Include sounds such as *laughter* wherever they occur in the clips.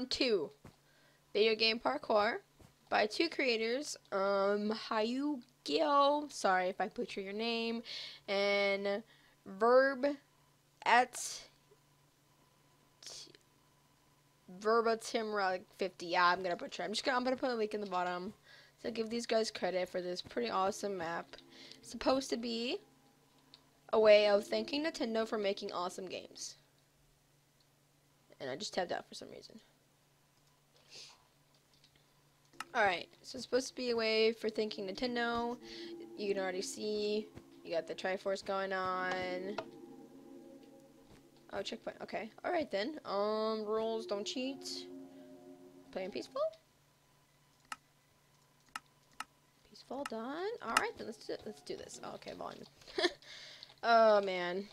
Round two, video game parkour by two creators. Um, Hayu Gil. Sorry if I butcher your name, and Verb at Verbatim 50. Yeah, I'm gonna butcher. I'm just gonna I'm gonna put a link in the bottom. So give these guys credit for this pretty awesome map. It's supposed to be a way of thanking Nintendo for making awesome games. And I just tapped out for some reason. Alright, so it's supposed to be a way for thanking Nintendo. You can already see you got the Triforce going on. Oh, checkpoint. Okay. Alright then. Um, rules, don't cheat. Playing peaceful? Peaceful, done. Alright then, let's do, let's do this. Oh, okay, volume. *laughs* oh, man.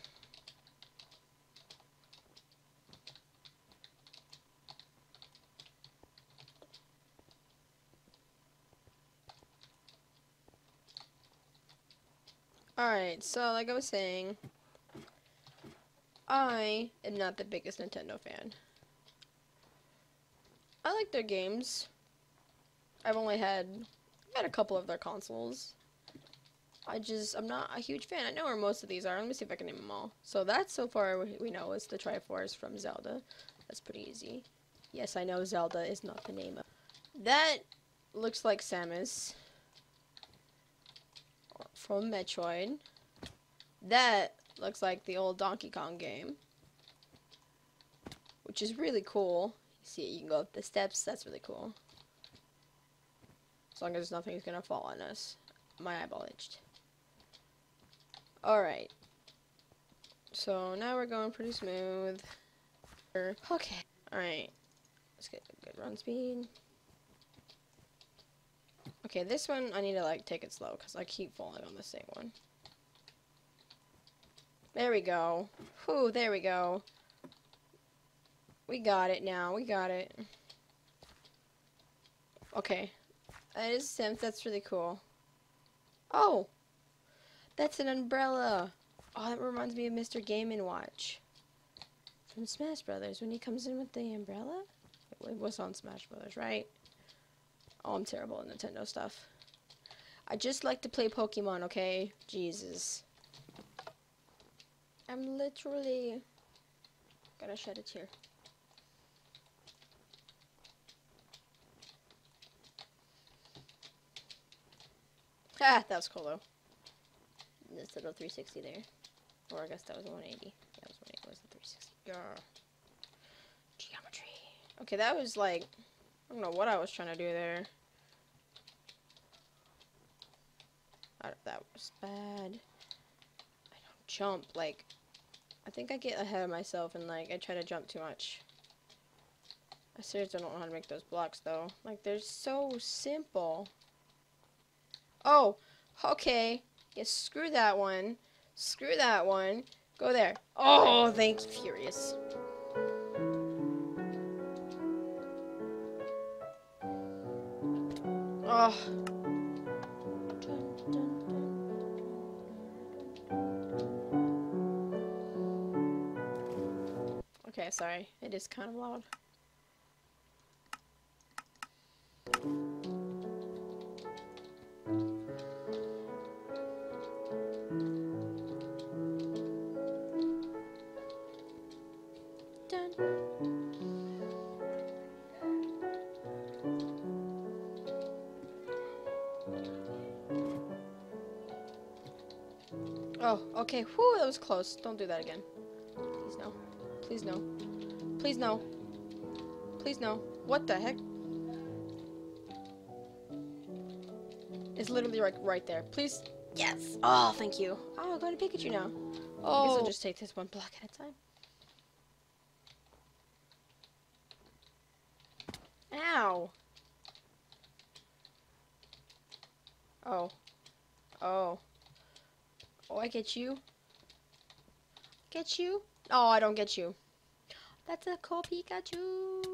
Alright, so like I was saying, I am not the biggest Nintendo fan. I like their games. I've only had i had a couple of their consoles. I just I'm not a huge fan. I know where most of these are. Let me see if I can name them all. So that so far we know is the Triforce from Zelda. That's pretty easy. Yes, I know Zelda is not the name of. That looks like Samus from Metroid. That looks like the old Donkey Kong game. Which is really cool. You see, you can go up the steps. That's really cool. As long as nothing's gonna fall on us. My eyeball itched. Alright. So now we're going pretty smooth. Okay. Alright. Let's get a good run speed. Okay, this one I need to like take it slow because I keep falling on the same one. There we go. Whew, there we go. We got it now. We got it. Okay. That is Sims. That's really cool. Oh! That's an umbrella. Oh, that reminds me of Mr. Game & Watch. From Smash Brothers. When he comes in with the umbrella? It was on Smash Brothers, right? Oh, I'm terrible at Nintendo stuff. I just like to play Pokemon, okay? Jesus. I'm literally gonna shed a tear. Ah, that was cool though. This little 360 there. Or I guess that was 180. Yeah, that was 180. was the 360. Yeah. Geometry. Okay, that was like, I don't know what I was trying to do there. that was bad. I don't jump, like, I think I get ahead of myself and, like, I try to jump too much. I seriously don't know how to make those blocks, though. Like, they're so simple. Oh, okay. Yeah, screw that one. Screw that one. Go there. Oh, thank you, Furious. Oh. Okay, sorry. It is kind of loud. Oh, okay. Whew, that was close. Don't do that again. Please no. Please no. Please no. Please no. What the heck? It's literally right, right there. Please. Yes. Oh, thank you. Oh, I'll go to Pikachu now. Oh. I guess I'll oh. just take this one block at a time. Ow. Oh. I get you. Get you? Oh, I don't get you. That's a cool Pikachu.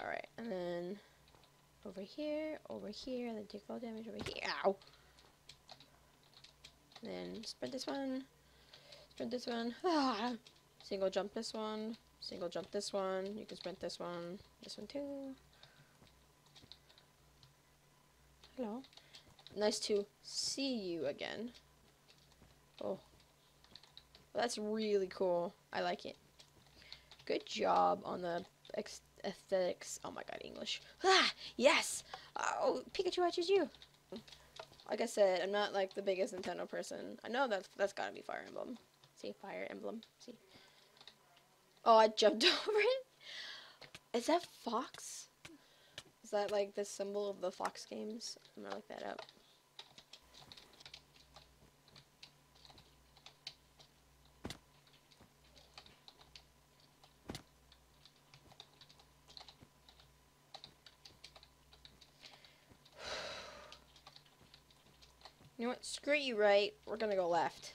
Alright, and then over here, over here, and then take fall damage over here. Ow! And then spread this one. Sprint this one. Ah. Single jump this one. Single jump this one. You can sprint this one. This one too. Hello. Nice to see you again. Oh. Well, that's really cool. I like it. Good job on the aesthetics. Oh my god, English. Ah, yes! Oh, Pikachu, I choose you. Like I said, I'm not like the biggest Nintendo person. I know that's that's gotta be Fire Emblem. See, Fire Emblem. See. Oh, I jumped *laughs* over it. Is that Fox? That like the symbol of the Fox games? I'm gonna look that up. *sighs* You know what? Screw you right. We're gonna go left.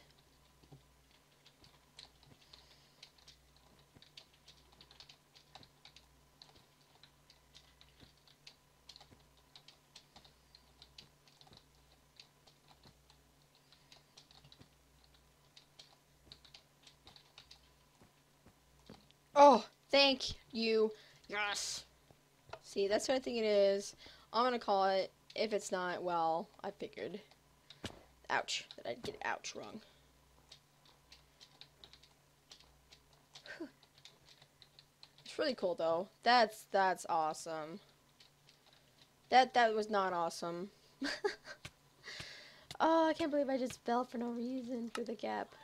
Oh, thank you. Yes. See, that's what I think it is. I'm gonna call it. If it's not, well, I figured. Ouch. That I'd get ouch wrong. *sighs* It's really cool though. That's that's awesome. That that was not awesome. *laughs* oh, I can't believe I just fell for no reason through the gap.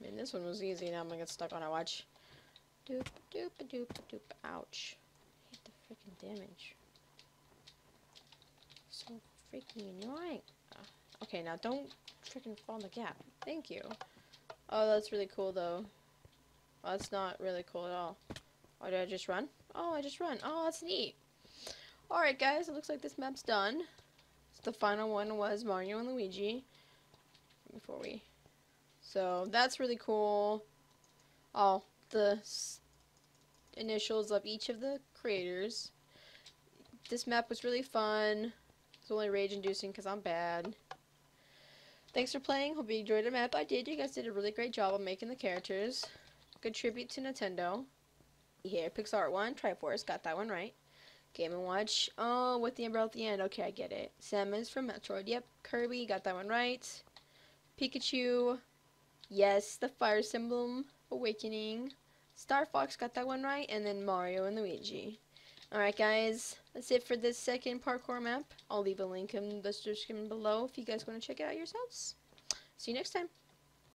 I mean, this one was easy. Now I'm gonna get stuck on a Watch. Doop, doop, doop, doop. Ouch. I the freaking damage. So freaking annoying. Uh, okay, now don't freaking fall in the gap. Thank you. Oh, that's really cool, though. Oh, that's not really cool at all. Oh, did I just run? Oh, I just run. Oh, that's neat. Alright, guys. It looks like this map's done. So the final one was Mario and Luigi. Before we so that's really cool. All the initials of each of the creators. This map was really fun. It's only rage inducing because I'm bad. Thanks for playing. Hope you enjoyed the map. I did. You guys did a really great job of making the characters. Good tribute to Nintendo. Here, Pixar 1, Triforce, got that one right. Game & Watch, oh, with the umbrella at the end, okay, I get it. Samus from Metroid, yep. Kirby, got that one right. Pikachu, Yes, the Fire Emblem awakening. Star Fox got that one right, and then Mario and Luigi. Alright guys, that's it for this second parkour map. I'll leave a link in the description below if you guys want to check it out yourselves. See you next time.